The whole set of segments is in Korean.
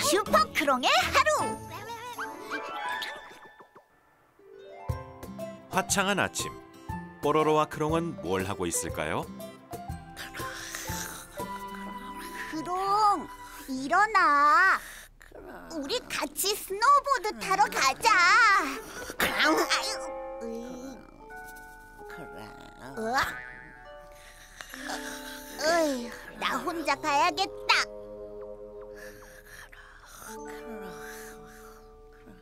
슈퍼 크롱의 하루. 화창한 아침. 뽀로로와 크롱은 뭘 하고 있을까요? 크롱, 일어나. 우리 같이 스노보드 타러 가자. 으악. 어휴, 나 혼자 가야겠다.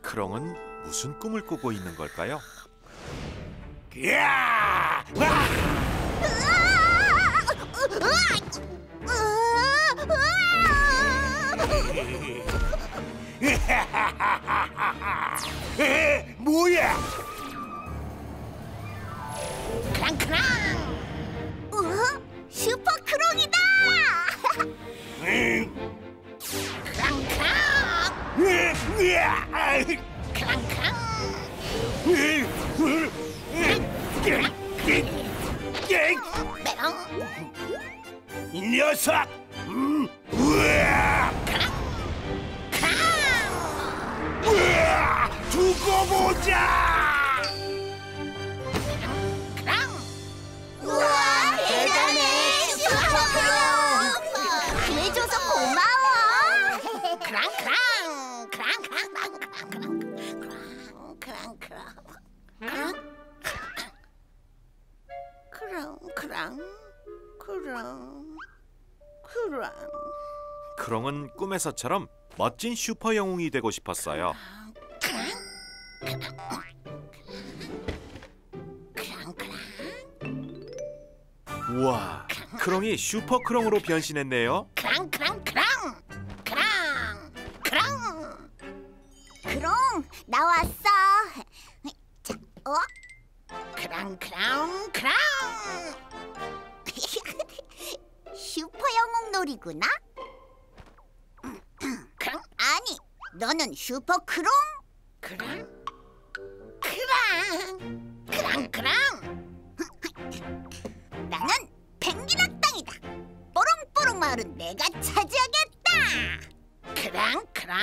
크롱은 무슨 꿈을 꾸고 있는 걸까요? 야! 와! 에, 뭐야? 크랑크랑. 어? 슈퍼 크롱이다. 응? 크랑크랑. 크랑크랑. 이 녀석! 음, 보자! 우와 대단해 슈퍼 크롱. 구해줘서 고마워. 크랑크랑. 크랑크랑. 크랑크랑. 크랑크랑. 크랑 크랑 크랑 크랑 크롱은 꿈에서처럼 멋진 슈퍼 영웅이 되고 싶었어요. 우와, 크롱이 슈퍼 크롱으로 변신했네요. 크랑 크랑 크랑. 크랑. 크랑. 크롱 나 왔어. 자, 어? 크랑 크랑 크랑. 슈퍼 영웅 놀이구나. 크랑 아니 너는 슈퍼 크롱. 크랑. 크랑. 크랑 크랑. 나는 펭귄 악당이다. 뽀롱뽀롱 마을은 내가 차지하겠다. 크랑 크랑.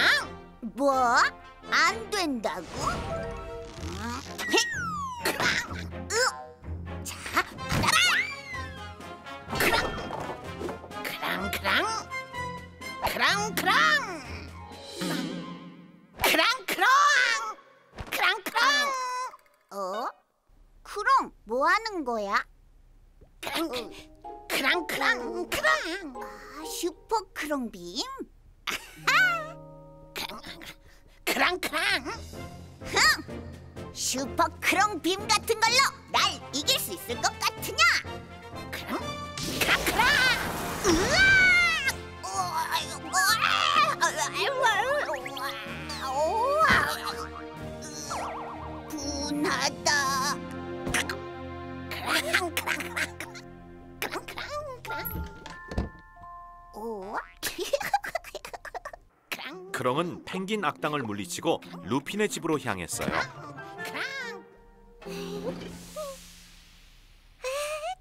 뭐? 안 된다고? 음, 헷, 크랑. 으. 자. 크랑 크랑. 크랑 크랑. 크랑 거야? 크랑 크랑 크랑 크랑 아, 슈퍼 크롱 빔? 아하! 크랑 크랑 크랑 흥! 슈퍼 크롱 빔 같은 걸로 날 이길 수 있을 것 같으냐? 크랑 크랑 크랑 으아! 분하다 오 크랑 크롱은 펭귄 악당을 물리치고 루핀의 집으로 향했어요. 크랑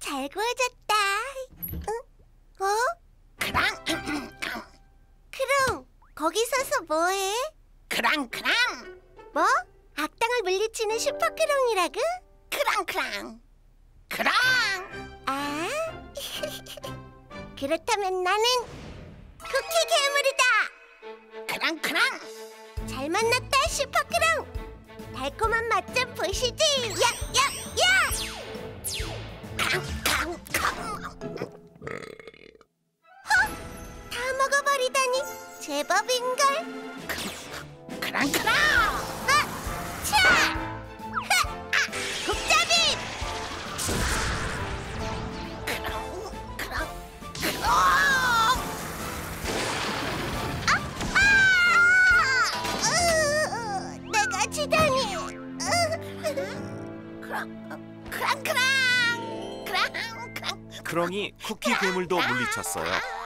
잘 구워졌다 응? 어? 크랑 크롱 거기 서서 뭐해? 크랑 크랑 뭐? 악당을 물리치는 슈퍼 크롱이라고? 크랑 크랑 크랑 아 그렇다면 나는 쿠키 괴물이다. 크랑 크랑. 잘 만났다 슈퍼 크롱 달콤한 맛 좀 보시지. 야 야 야! 크랑 크랑 크랑 다 먹어버리다니 제법인걸. 크랑 크랑. 아! 차! 크랑 크랑 크랑 크랑 크롱이 쿠키 괴물도 물리쳤어요.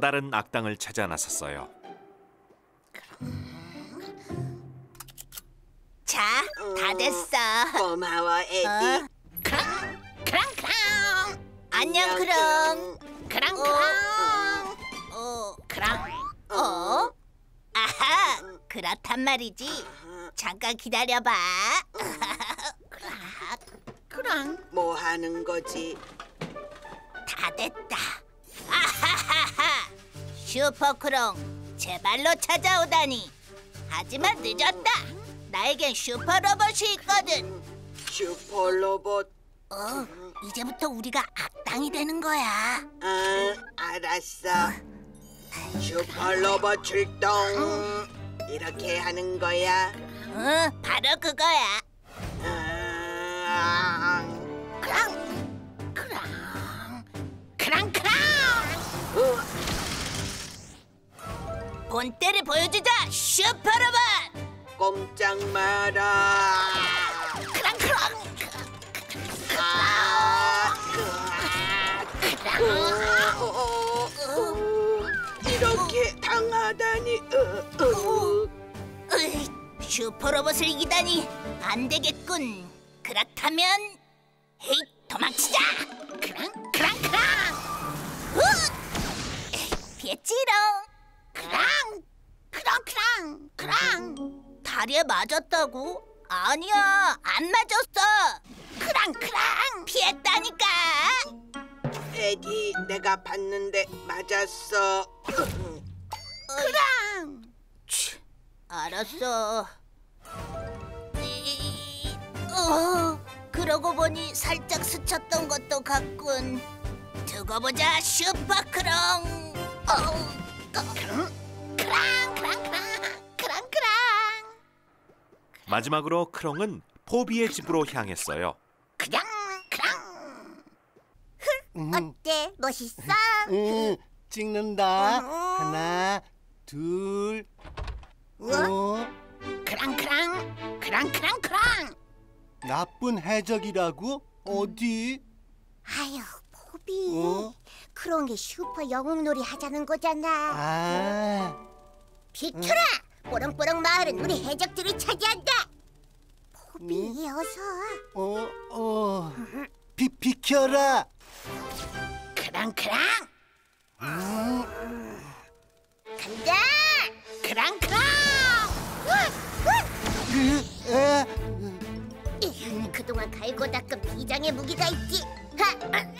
또 다른 악당을 찾아 나섰어요. 자, 다 됐어. 고마워 에디. 어? 크랑 크랑 크랑 안녕, 크롱. 크랑 어? 크랑 어, 크랑 어? 아하, 그렇단 말이지. 잠깐 기다려봐. 크랑 뭐 하는 거지? 다 됐다. 슈퍼크롱, 제발로 찾아오다니. 하지만 늦었다. 나에겐 슈퍼 로봇이 있거든. 슈퍼 로봇. 어, 이제부터 우리가 악당이 되는 거야. 아, 알았어. 슈퍼 로봇 출동. 이렇게 하는 거야. 어, 바로 그거야. 아, 크랑 크랑 크랑 크랑 어, 본때를 보여주자, 슈퍼 로봇. 꼼짝 마라. 크랑 크랑 아, 어, 어, 어, 이렇게 당하다니. 어, 어. 으이, 슈퍼 로봇을 이기다니 안 되겠군. 그렇다면 헤이 도망치자. 크랑 크랑 크랑 훗! 에이, 피했지롱. 크랑 크랑 크랑 크랑 다리에 맞았다고? 아니야, 안 맞았어. 크랑 크랑 피했다니까. 에디, 내가 봤는데 맞았어. 크랑 치, 알았어. 이, 어, 그러고 보니 살짝 스쳤던 것도 같군. 두고 보자, 슈퍼크롱. 어우, 크랑 크랑 크랑 크랑 크랑 마지막으로 크롱은 포비의 집으로 향했어요. 크랑 크랑 어때? 멋있어? 응, 찍는다. 하나, 둘, 어? 크랑 크랑 크랑 크랑 크랑 나쁜 해적이라고? 어디? 아유, 포비. 어? 크롱이 슈퍼 영웅놀이 하자는 거잖아. 아, 비켜라! 뽀롱뽀롱 마을은 우리 해적들이 차지한다. 포비, 어서. 어, 어. 비, 비켜라. 크랑 크랑 간다! 크랑 크랑 으, 에, 이, 그동안 갈고 닦은 비장의 무기가 있지. 하,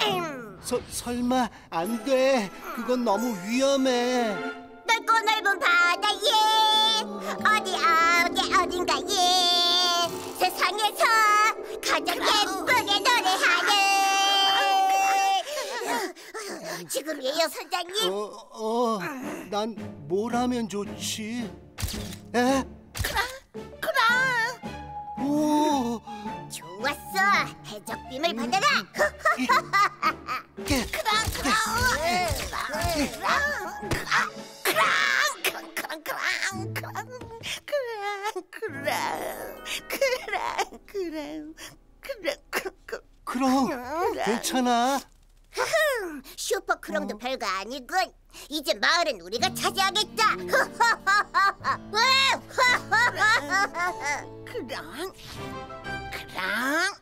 음. 서, 설마 안 돼. 그건 너무 위험해. 넓고 넓은 바다에 어디 어디 어딘가에 세상에서 가장 예쁘게 노래하는 지금이에요 선장님 어, 어. 난 뭘 하면 좋지? 에? 크랑 오, 좋았어 해적빔을 받아라 아니군. 이제 마을은 우리가 차지하겠다. 그랑, 그랑,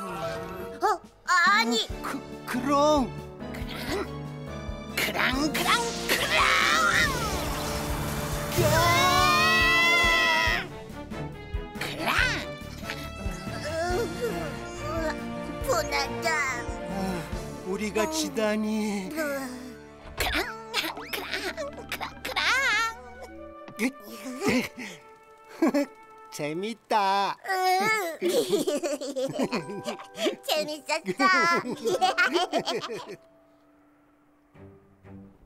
어, 아니, 그 그럼 그랑, 그랑, 그랑. 그랑, 분하다. 아, 우리가 지다니. 재밌다. 재밌었어.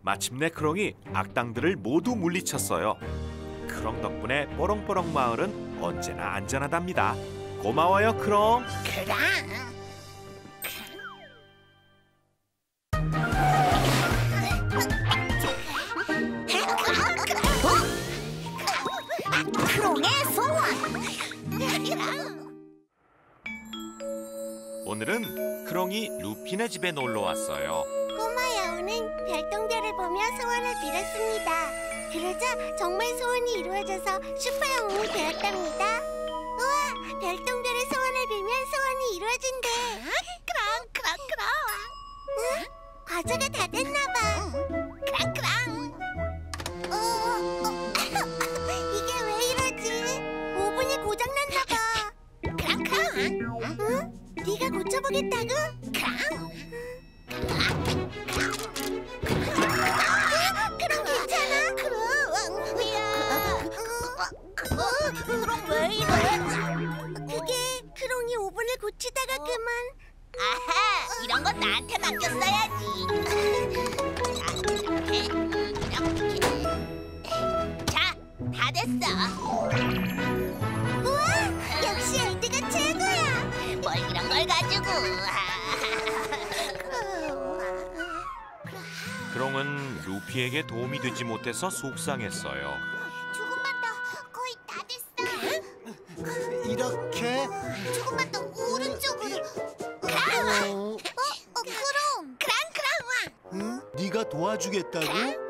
마침내 크롱이 악당들을 모두 물리쳤어요. 크롱 덕분에 뽀롱뽀롱 마을은 언제나 안전하답니다. 고마워요, 크롱. 크롱 오늘은 크롱이 루피네 집에 놀러 왔어요. 꼬마 여우는 별똥별을 보며 소원을 빌었습니다. 그러자 정말 소원이 이루어져서 슈퍼 영웅이 되었답니다. 우와, 별똥별의 소원을 빌면 소원이 이루어진대. 그랑, 그랑, 그랑. 응? 과자가 다 됐나봐. 그랑, 그랑. 고쳐보겠다고? 그랑. 그럼 괜찮아? 그럼, 그럼 왜 이래? 그게 크롱이 오븐을 고치다가 그만. 아하, 이런 건 나한테 맡겼어야지. 자, 다 됐어. 크롱은 루피에게 도움이 되지 못해서 속상했어요. 조금만 더, 거의 다 됐어. 이렇게 조금만 더 오른쪽으로. 어, 어, 어, 그럼. 크랑, 크랑, 와. 응? 네가 도와주겠다고?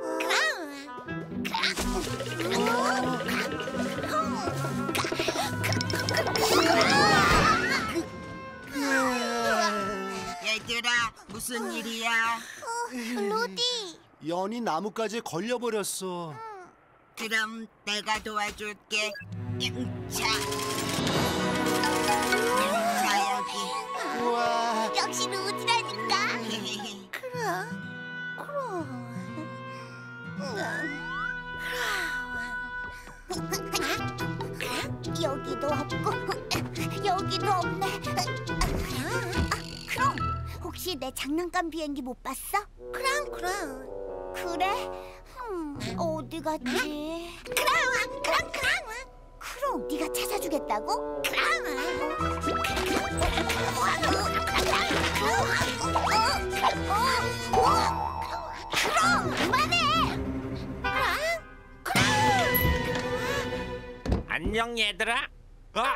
무슨 일이야? 어, 로디. 연이 나뭇가지에 걸려버렸어. 그럼 내가 도와줄게. 자, 자 여기. 우와, 역시 로디라니까. 여기도 없고 여기도 없네. 혹시 내 장난감 비행기 못 봤어? 그럼 그럼. 그래? 음, 어디 갔지? 그럼 그럼 그럼. 그럼 네가 찾아주겠다고? 그럼 그만해. 안녕 얘들아. 아,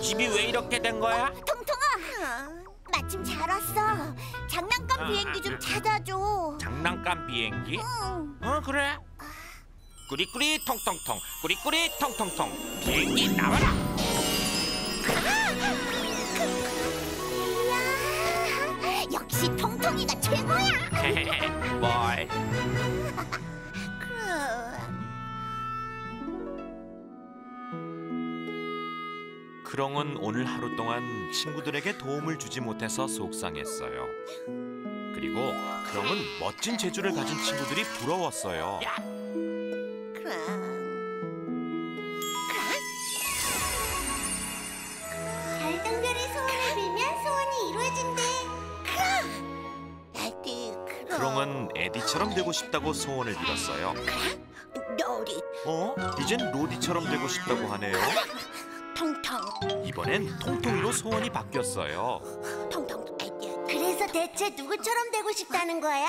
집이 왜 이렇게 된 거야? 왔어. 장난감 비행기 좀 찾아줘. 장난감 비행기? 응. 어 그래. 꾸리꾸리 통통통, 꾸리꾸리 통통통. 비행기 나와라. 이야, 역시 통통이가 최고야. 뭘? 크롱은 오늘 하루 동안 친구들에게 도움을 주지 못해서 속상했어요. 그리고 크롱은 멋진 재주를 가진 친구들이 부러웠어요. 별똥별의 소원을 빌면 소원이 이루어진대. 크롱은 에디처럼 되고 싶다고 소원을 빌었어요. 너리, 어? 이젠 로디처럼 되고 싶다고 하네요. 통통, 이번엔 통통이로 소원이 바뀌었어요. 통통. 그래서 대체 누구처럼 되고 싶다는 거야?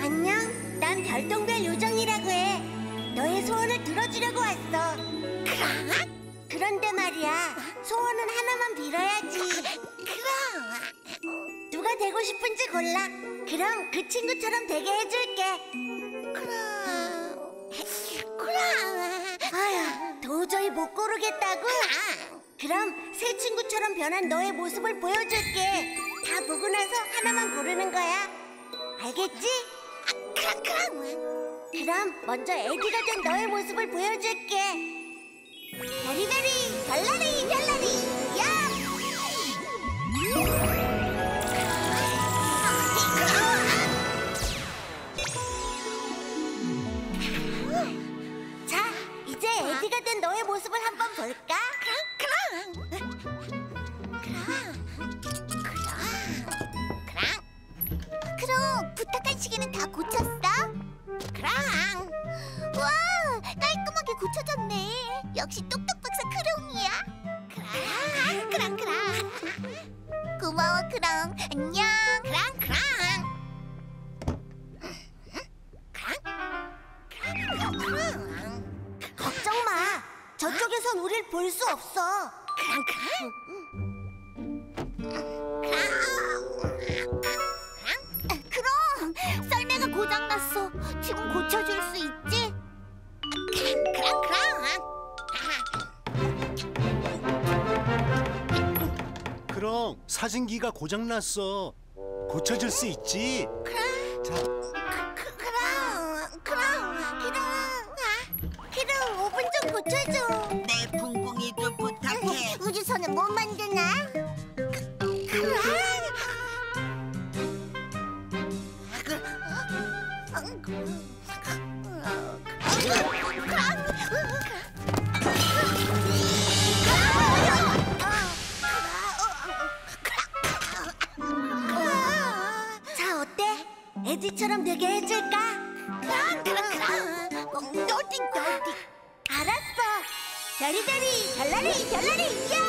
안녕, 난 별똥별 요정이라고 해. 너의 소원을 들어주려고 왔어. 그런데 말이야. 소원은 하나만 빌어야지. 누가 되고 싶은지 골라. 그럼 그 친구처럼 되게 해줄게 아휴 도저히 못 고르겠다고? 그럼 새 친구처럼 변한 너의 모습을 보여줄게. 다 보고 나서 하나만 고르는 거야. 알겠지? 그럼 먼저 에디가 된 너의 모습을 보여줄게. 베리베리 별나리 된 너의 모습을 한번 볼까? 그럼 부탁한 시계는 다 고쳤어? 그럼. 와 깔끔하게 고쳐졌네. 역시 똑똑 박사 크롱이야. 그럼 그럼 그럼. 고마워 크롱. 안녕. 그럼 그럼. 걱정 마. 저쪽에선 우릴 볼 수 없어. 그럼 그럼 그럼 썰매가 고장났어 지금 고쳐줄 수 있지? 그럼 그럼 그럼 사진기가 고장났어. 고쳐줄 수 있지? 자, 에디처럼 되게 해줄까? 그럼 그럼 그럼 너디 너디 알았어. 베리베리 별나리 별나리 야!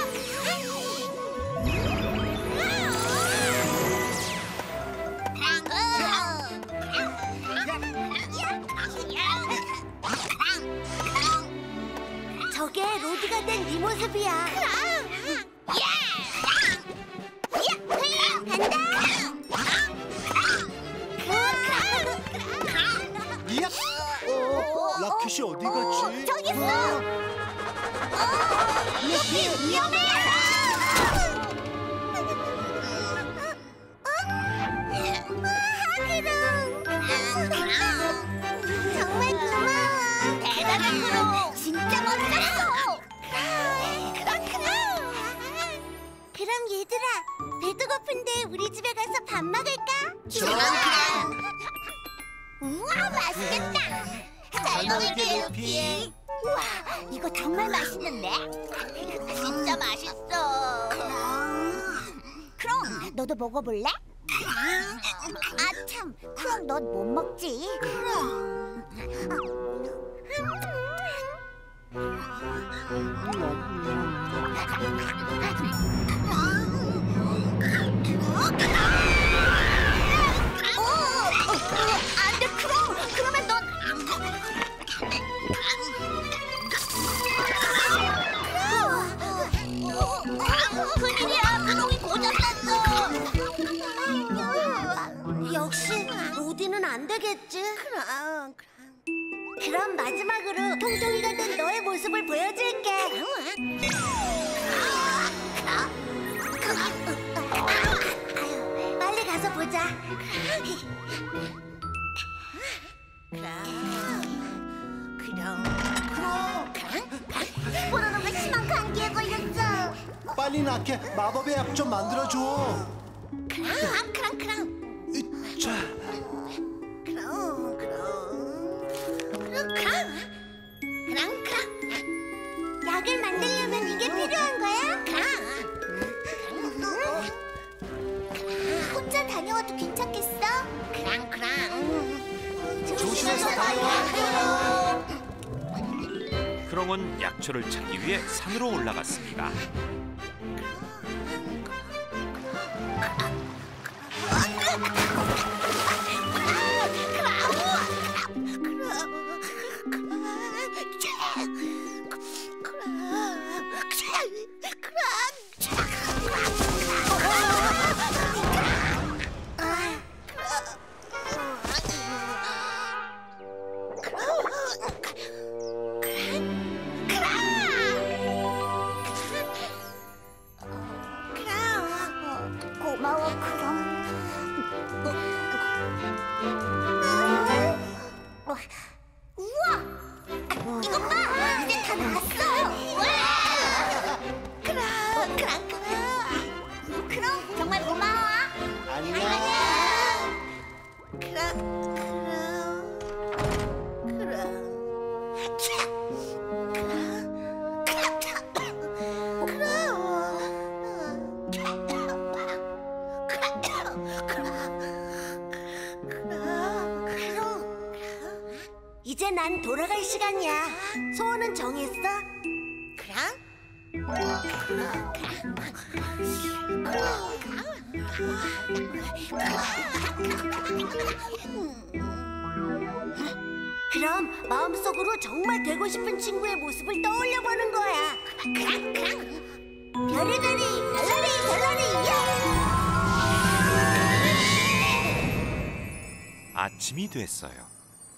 저게 로디가 된 네 모습이야. 이야! 루피 위험해. 정말 고마워. 대단한 크롱. 진짜 멋졌어. 그럼 얘들아, 배도 고픈데 우리 집에 가서 밥 먹을까? 그럼. 우와 맛있겠다. 잘 먹을게 루피. 우와 이거 정말 맛있는데? 진짜 맛있어. 크롱 너도 먹어볼래? 아 참 크롱 넌 못 먹지? 어, 안 되겠지. 그럼, 그럼 마지막으로 통통이가 된 너의 모습을 보여줄게. 빨리 가서 보자. 뽀로로가 심한 감기에 걸렸어 빨리 낳게 마법의 약 좀 만들어줘. 크랑 크랑 크랑 으, 자, 크랑 크랑 크랑 약을 만들려면 이게 필요한 거야? 혼자 다녀와도 괜찮겠어? 크랑 크랑 조심해서 다녀와. 크롱은 약초를 찾기 위해 산으로 올라갔습니다. 싶은 친구의 모습을 떠올려 보는 거야. 그랑 그랑. 별의별이 별나리 별나리 아침이 됐어요.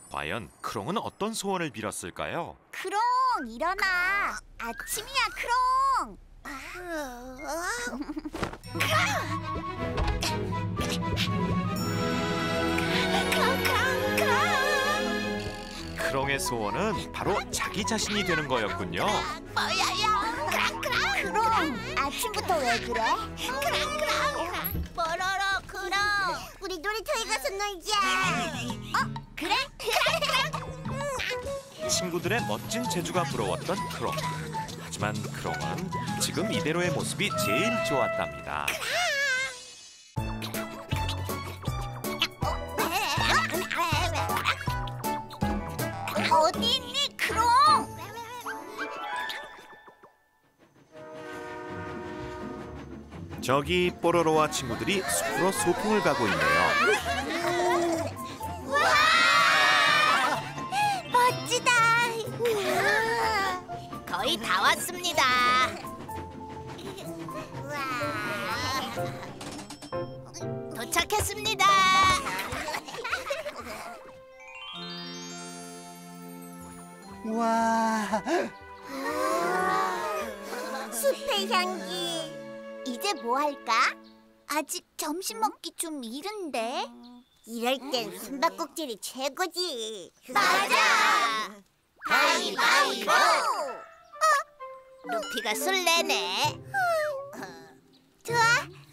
과연 크롱은 어떤 소원을 빌었을까요? 크롱 일어나. 아침이야 크롱. 크롱 크롱의 소원은 바로 자기 자신이 되는 거였군요. 뭐야요? 크랑 크랑 크롱 아침부터 왜 그래? 크랑 크랑 뽀로로 크롱 우리 놀이터에 가서 놀자 어? 그래? 친구들의 멋진 재주가 부러웠던 크롱. 하지만 크롱은 지금 이대로의 모습이 제일 좋았답니다. 저기 뽀로로와 친구들이 숲으로 소풍을 가고 있네요. 멋지다 거의 다 왔습니다 도착했습니다 와. 숲의 향기. 이제 뭐 할까? 아직 점심 먹기 좀 이른데. 이럴 땐 숨바꼭질이 최고지. 맞아. 가위바위보. 루피가 술래네. 좋아.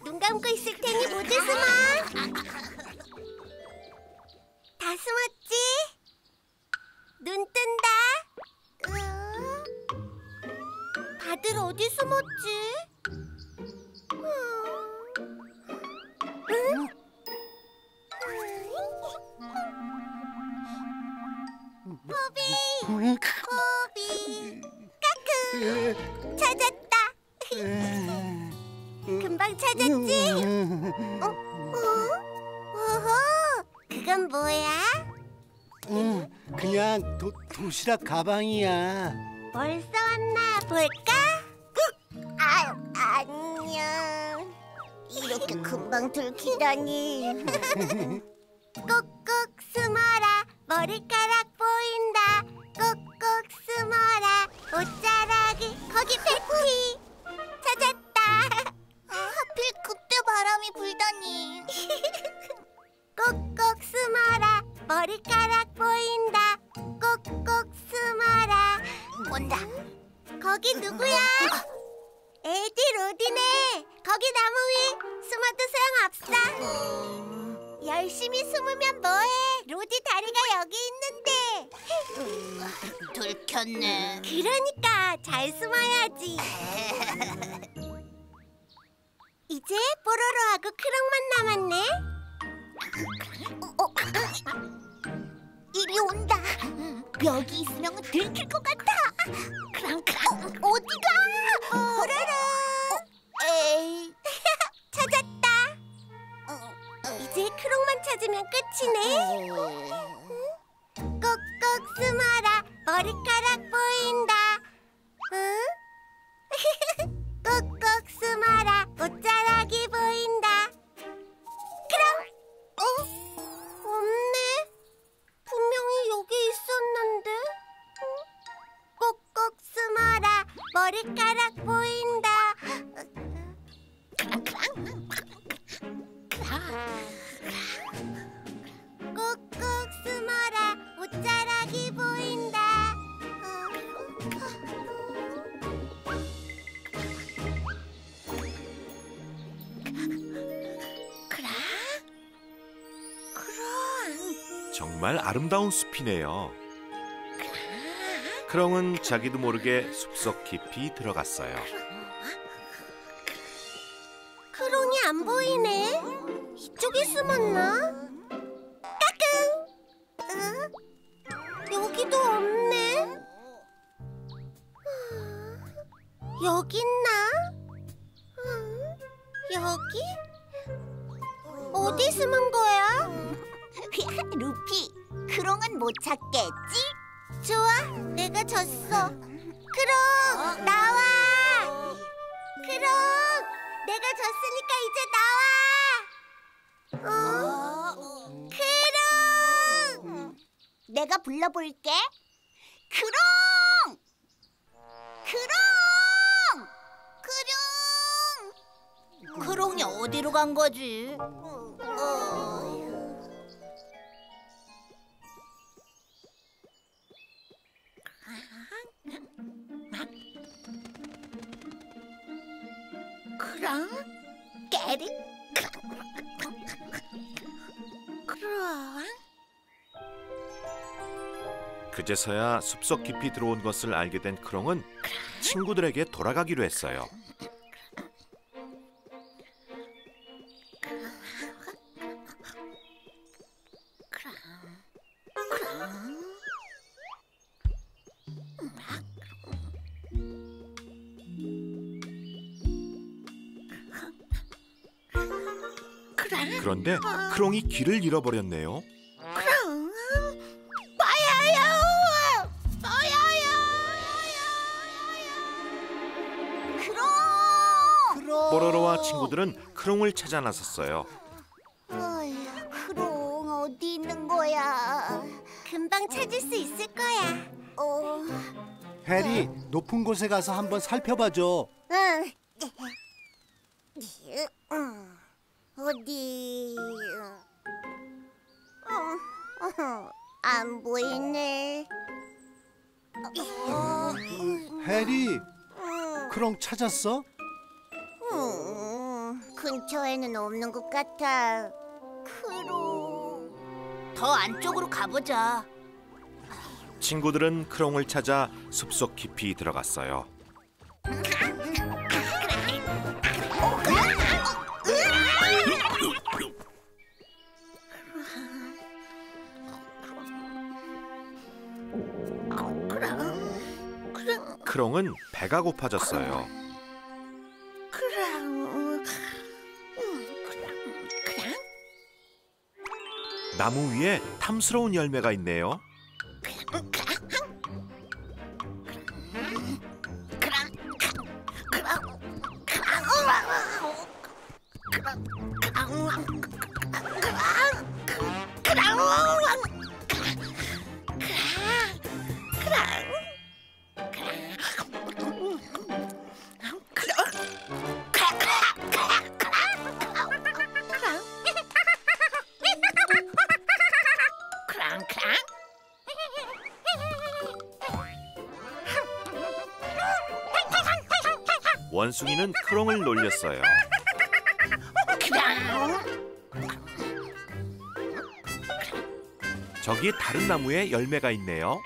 눈 감고 있을 테니 모두 숨어. 다 숨었지? 눈 뜬다. 다들 어디 숨었지? 응? 포비, 포비, 까크, 찾았다. 금방 찾았지? 어? 어? 오호, 그건 뭐야? 응, 그냥 도, 도시락 가방이야. 벌써 왔나 볼까? 이렇게 금방 들키다니. 꼭꼭 숨어라, 머리카락 보인다. 꼭꼭 숨어라, 옷자락이 거기 패티. 찾았다. 하필 그때 바람이 불다니. 꼭꼭 숨어라, 머리카락 보인다. 꼭꼭 숨어라. 온다. 거기 누구야? 에디 로디네. 거기 나무 위 숨어도 소용없어. 열심히 숨으면 뭐해? 로디 다리가 여기 있는데. 들켰네. 그러니까 잘 숨어야지. 이제 뽀로로하고 크롱만 남았네. 어, 이리 온다. 여기 있으면 들킬 것 같아. 크랑 크랑 어 디가? 뽀로로. 에이. 찾았다. 이제 크롱만 찾으면 끝이네. 꼭꼭 숨어라. 머리카락 보인다. 아름다운 숲이네요. 크롱은 자기도 모르게 숲속 깊이 들어갔어요. 좋아, 내가 졌어. 크롱, 나와. 크롱, 내가 졌으니까 이제 나와. 어? 크롱. 내가 불러볼게 크롱 크롱 크롱 크롱이 어디로 간 거지? 어... 크롱 깨리? 크롱 그제서야 숲속 깊이 들어온 것을 알게 된 크롱은 친구들에게 돌아가기로 했어요. 그런데 크롱이 길을 잃어버렸네요. 크롱 뽀로로와 친구들은 크롱을 찾아 나섰어요. 어휴, 크롱 어디 있는 거야? 금방 찾을 수 있을 거야. 어, 해리 높은 곳에 가서 한번 살펴봐줘. 응. 음, 어디? 어, 어, 안 보이네. 어, 해리 음, 크롱 찾았어? 음, 근처에는 없는 것 같아. 크롱. 더 안쪽으로 가보자. 친구들은 크롱을 찾아 숲속 깊이 들어갔어요. 크롱은 배가 고파졌어요. 크롱. 나무 위에 탐스러운 열매가 있네요. 원숭이는 크롱을 놀렸어요. 저기 다른 나무에 열매가 있네요.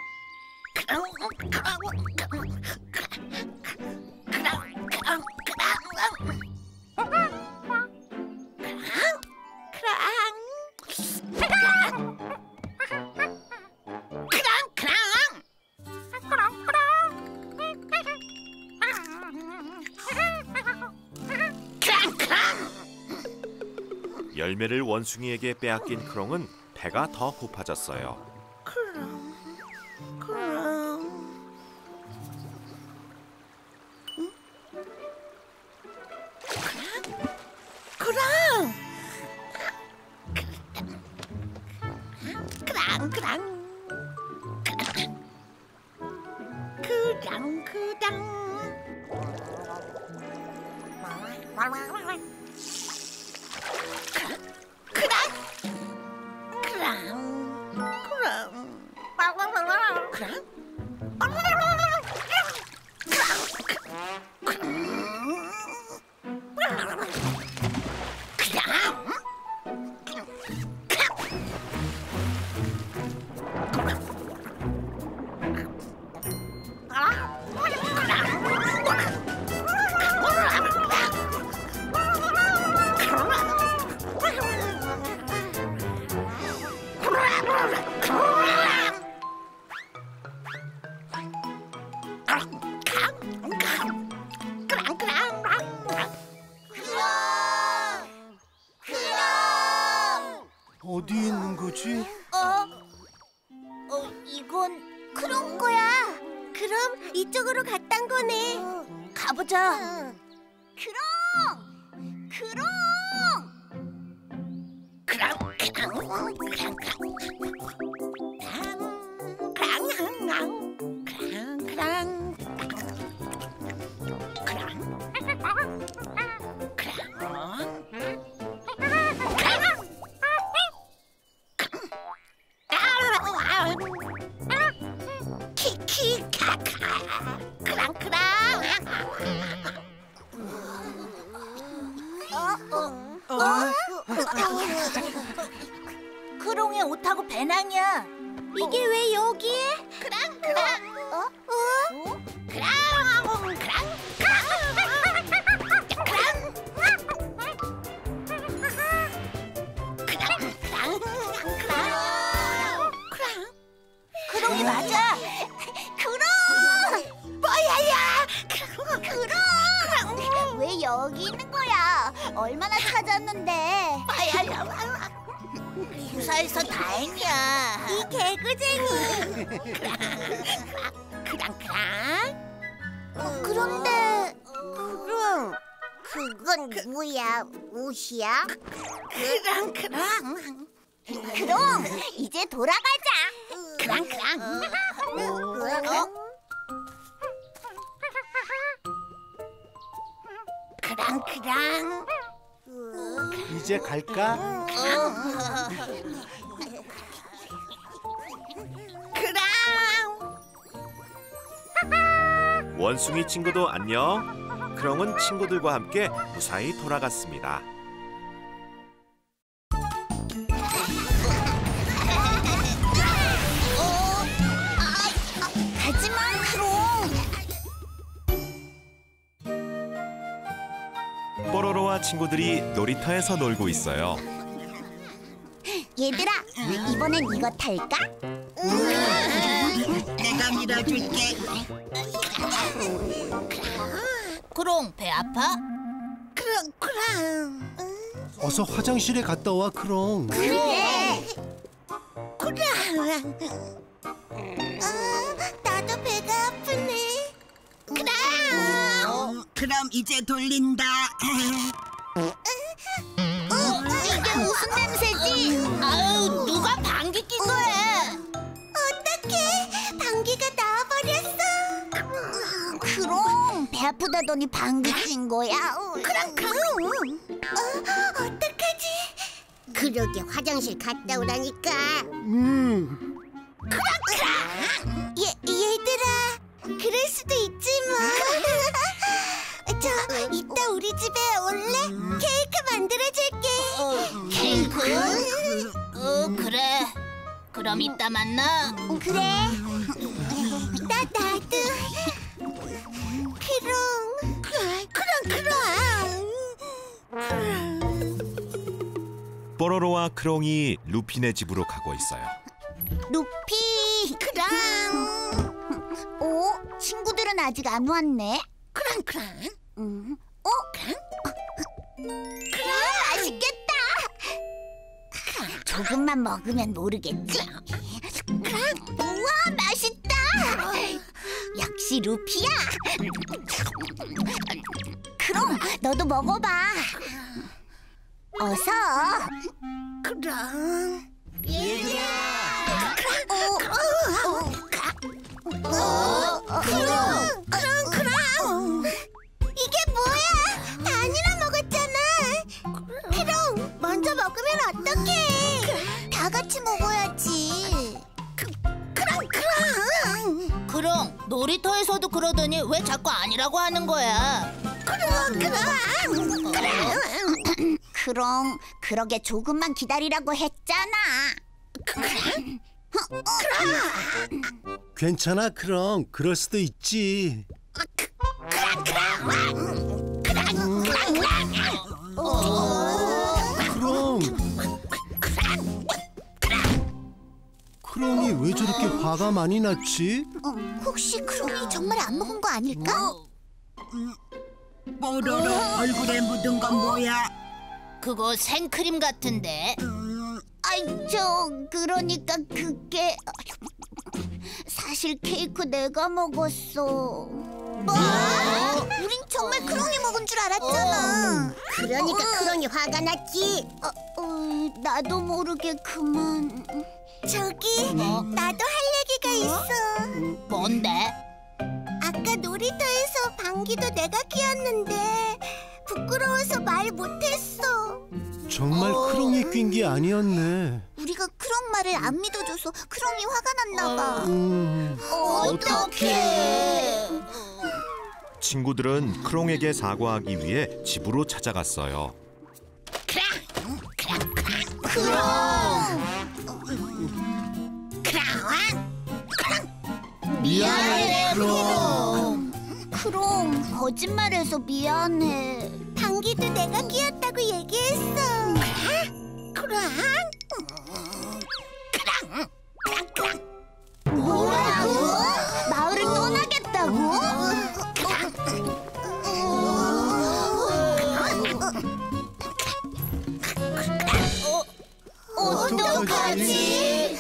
열매를 원숭이에게 빼앗긴 크롱은 배가 더 고파졌어요. 크롱의 옷하고 배낭이야. 이게 왜 여기에? 크랑 크랑. 어? 어? 크랑 얼마나 찾았는데? 무사해서 다행이야. 이 개구쟁이. 크랑 크랑. 그런데 그럼 그건 뭐야? 옷이야? 크랑 크랑. 그럼 이제 돌아가자. 크랑 크랑. 어? 크랑 크랑. 이제 갈까? 크랑. 원숭이 친구도 안녕. 크롱은 친구들과 함께 무사히 돌아갔습니다. 친구들이 놀이터에서 놀고 있어요. 얘들아 이번엔 이거 탈까? 내가 밀어줄게. 크롱 배 아파? 크롱 크롱. 어서 화장실에 갔다 와 크롱. 그래. 크롱. 아, 나도 배가 아프네. 크롱. 어, 그럼 이제 돌린다. 무슨 냄새지? 아유 누가 방귀 낀 거야? 어떡해. 방귀가 나와버렸어. 그럼 배 아프다더니 방귀 낀 거야? 그럼 그럼. 어, 어떡하지? 그러게 화장실 갔다 오라니까. 음, 얘, 얘들아 그럴 수도 있지 뭐 저 이따 우리 집에 올래? 케이크 만들어줄게 케이크? 어 그래. 그럼 이따 만나. 그래 나 나도 크롱 크롱 크롱 뽀로로와 크롱이 루피네 집으로 가고 있어요. 루피 크랑 어? 친구들은 아직 안 왔네 크랑 크랑 음. 어? 크랑? 크랑 맛있겠다 조금만 먹으면 모르겠지 크랑 우와 맛있다 역시 루피야 그럼 너도 먹어봐 어서 어, 어, 어, 그럼, 그럼, 그럼. 어떡해? 다 같이 먹어야지. 그, 그럼 크랑 크롱 놀이터에서도 그러더니 왜 자꾸 아니라고 하는 거야? 그럼 그럼. 그럼 크롱 그러게 조금만 기다리라고 했잖아. 크랑 괜찮아 그럼. 그럴 수도 있지. 크랑 크랑 크랑 크랑 크랑 크롱이 왜 저렇게 화가 많이 났지? 어, 혹시 크롱이 정말 안 먹은 거 아닐까? 뽀로로 얼굴에 묻은 건 뭐야? 그거 생크림 같은데. 아이 저 그러니까 그게 사실 케이크 내가 먹었어. 뭐? 우린 정말 크롱이 먹은 줄 알았잖아. 그러니까 크롱이 화가 났지. 어, 어, 나도 모르게 그만. 저기 나도 할 얘기가 있어. 뭔데? 아까 놀이터에서 방귀도 내가 뀌었는데 부끄러워서 말 못했어. 정말 크롱이 낀 게 아니었네. 우리가 크롱 말을 안 믿어줘서 크롱이 화가 났나 봐. 음, 어떡해. 친구들은 크롱에게 사과하기 위해 집으로 찾아갔어요. 미안해, 크롱. 크롱 거짓말해서 미안해. 방귀도 내가 끼었다고 얘기했어. 크롱? 뭐라고? 마을을 떠나겠다고? 어떡하지?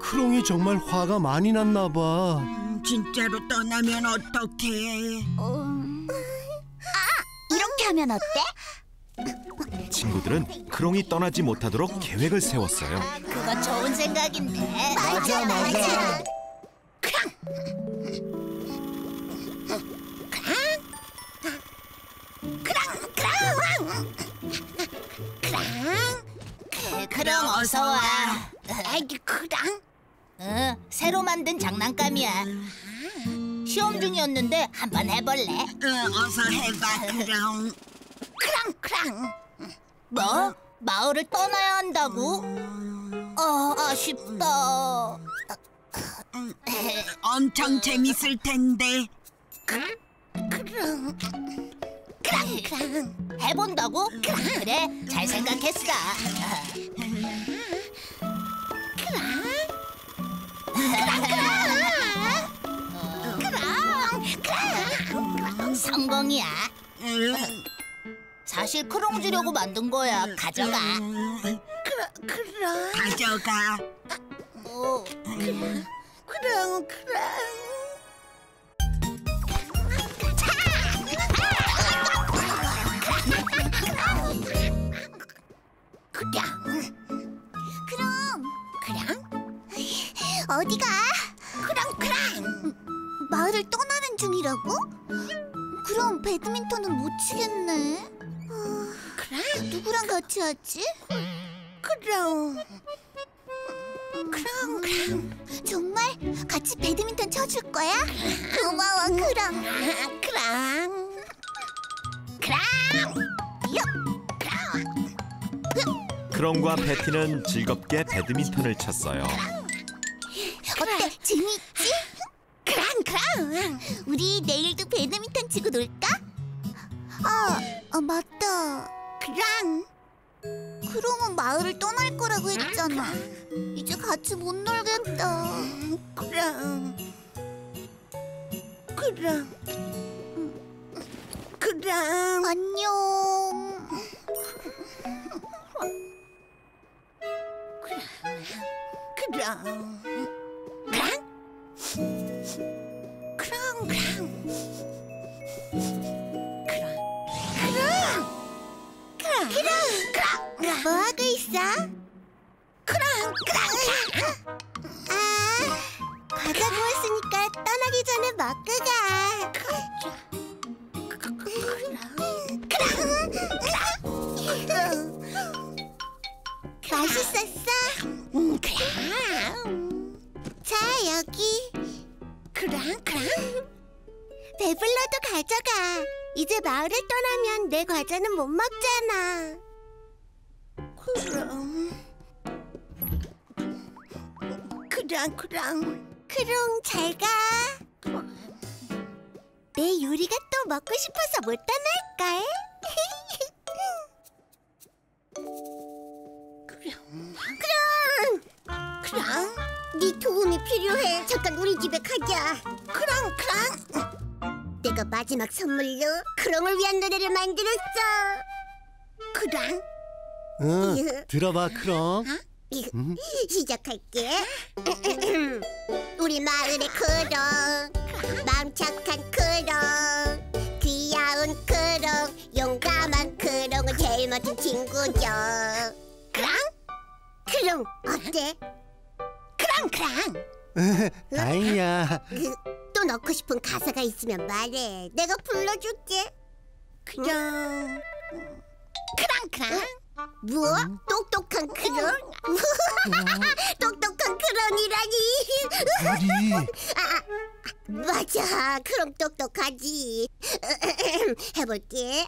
크롱이 정말 화가 많이 났나 봐. 음, 진짜로 떠나면 어떡해? 아, 이렇게 하면 어때? 친구들은 크롱이 떠나지 못하도록 계획을 세웠어요. 그거 좋은 생각인데. 맞아, 맞아. 그럼 어서 와. 애기 크랑? 응, 새로 만든 장난감이야. 시험 중이었는데 한번 해볼래? 응, 어서 해봐 그럼. 크랑 크랑. 뭐? 마을을 떠나야 한다고? 어, 아쉽다. 엄청 재밌을 텐데. 해본다고? 그래, 잘 생각했어. 성공이야. 응, 사실 크롱 주려고 만든 거야. 가져가. 음, 가져가. 어. 크랑 크랑. 그럼 어디가? 그랑 마을을 떠나는 중이라고? 그럼 배드민턴은 못 치겠네. 그래? 누구랑 같이 하지? 그럼 그럼 그럼 정말 같이 배드민턴 쳐줄 거야? 고마워 그럼 그럼 그럼 크롱과 패티는 즐겁게 배드민턴을 쳤어요. 어때? 재밌지? 그럼 그럼. 우리 내일도 배드민턴 치고 놀까? 아, 아 맞다. 그럼. 그럼은 마을을 떠날 거라고 했잖아. 이제 같이 못 놀겠다. 그럼. 그럼. 그럼. 안녕. 그럼. 그럼 그럼 그럼. 그럼. 그럼. 뭐 하고 있어? 그럼 그럼 아 과자 구웠으니까 떠나기 전에 먹고 가. 맛있었어? 자, 여기. 그럼. 배불러도 가져가. 이제 마을을 떠나면 내 과자는 못 먹잖아. 그럼. 그랑. 크롱 잘 가. 내 요리가 또 먹고 싶어서 못 떠날걸. 크롱! 크랑 네 도움이 필요해. 잠깐 우리 집에 가자. 크랑 크랑 내가 마지막 선물로 크롱을 위한 노래를 만들었어. 크랑. 응, 들어봐 크롱. 시작할게. 우리 마을의 크롱, 마음 착한 크롱, 귀여운 크롱, 용감한 크롱은 제일 멋진 친구죠. 크롱? 크롱 어때? 크랑 크랑. 다행이야. 또 넣고 싶은 가사가 있으면 말해. 내가 불러줄게. 크랑. 크랑 크랑. 뭐? 똑똑한 크롱? 똑똑한 크롱이라니? 우리 아, 맞아. 크롱 똑똑하지. 해볼게.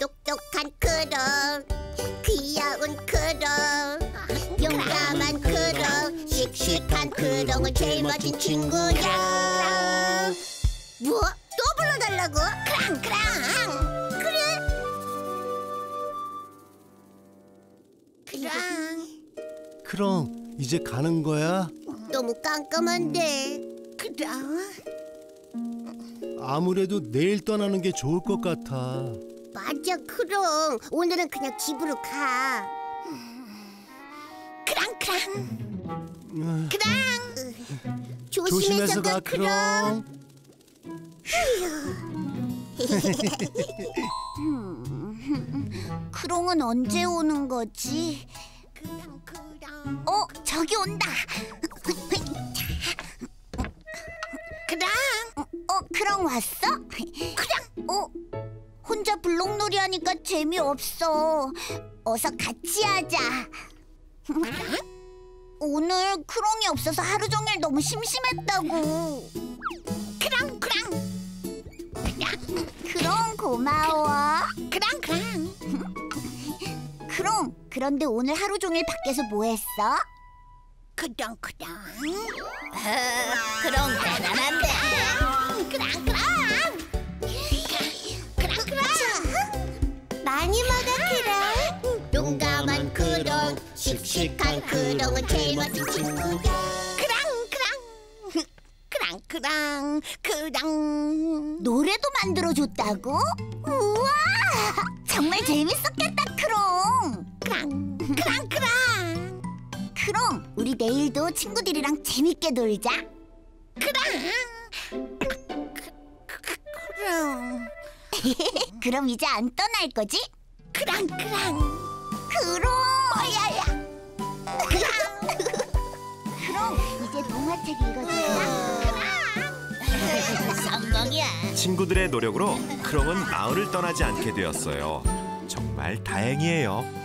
똑똑한 크롱, 귀여운 크롱, 용감한 크롱, 씩씩한 크롱은 제일 멋진 친구야. 뭐? 또 불러달라고? 크랑 크랑. 그래. 크랑. 크롱 이제 가는 거야? 너무 깜깜한데. 크랑. 아무래도 내일 떠나는 게 좋을 것 같아. 맞아, 크롱. 오늘은 그냥 집으로 가. 크랑 크랑. 음, 조심해서, 가, 크롱. 크롱은 언제 오는 거지? 어, 저기 온다. 크랑. 어, 크롱 왔어? 크랑. 어, 혼자 블록놀이 하니까 재미없어. 어서 같이 하자. 오늘 크롱이 없어서 하루 종일 너무 심심했다고. 크랑 크랑. 크롱 고마워. 크랑 크랑. 크롱, 그런데 오늘 하루 종일 밖에서 뭐 했어? 크랑 크랑. 크롱 대단한데. 크랑. 크랑 씩씩한 크롱은 제일 멋진 친구야. 크랑 크랑. 크랑. 노래도 만들어줬다고? 우와, 정말 재밌었겠다 크롱. 크랑 크랑 크랑. 크롱, 우리 내일도 친구들이랑 재밌게 놀자. 크랑. 크랑. 그럼 이제 안 떠날 거지? 크랑 크랑. 크롱. 뭐야 크롱, 이제 동화책 읽어줄까? 성공이야. 친구들의 노력으로 크롱은 마을을 떠나지 않게 되었어요. 정말 다행이에요.